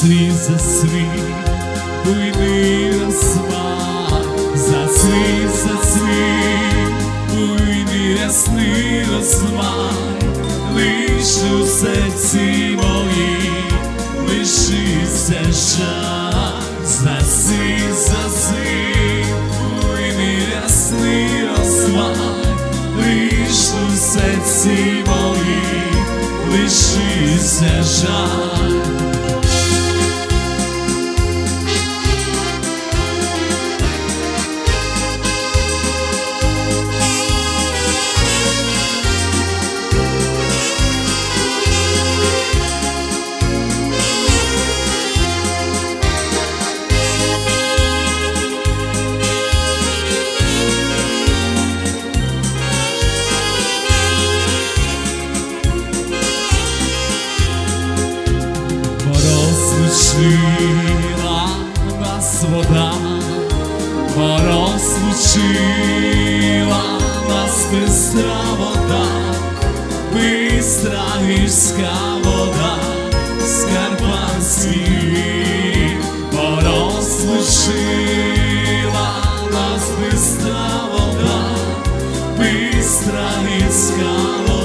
світ, за світ, буйний розсмак, за світ, за світ, буйний ясний розмах, лиш у серці моїй лишився жаль, за світ, за світ, буйний ясний розмах, лиш у серці моїй лишився жаль. Порозлучила нас вода, порозлучила нас бистра вода, бистра гірська вода, Скарпатський, порозлучила нас бистра вода, бистра гірська вода,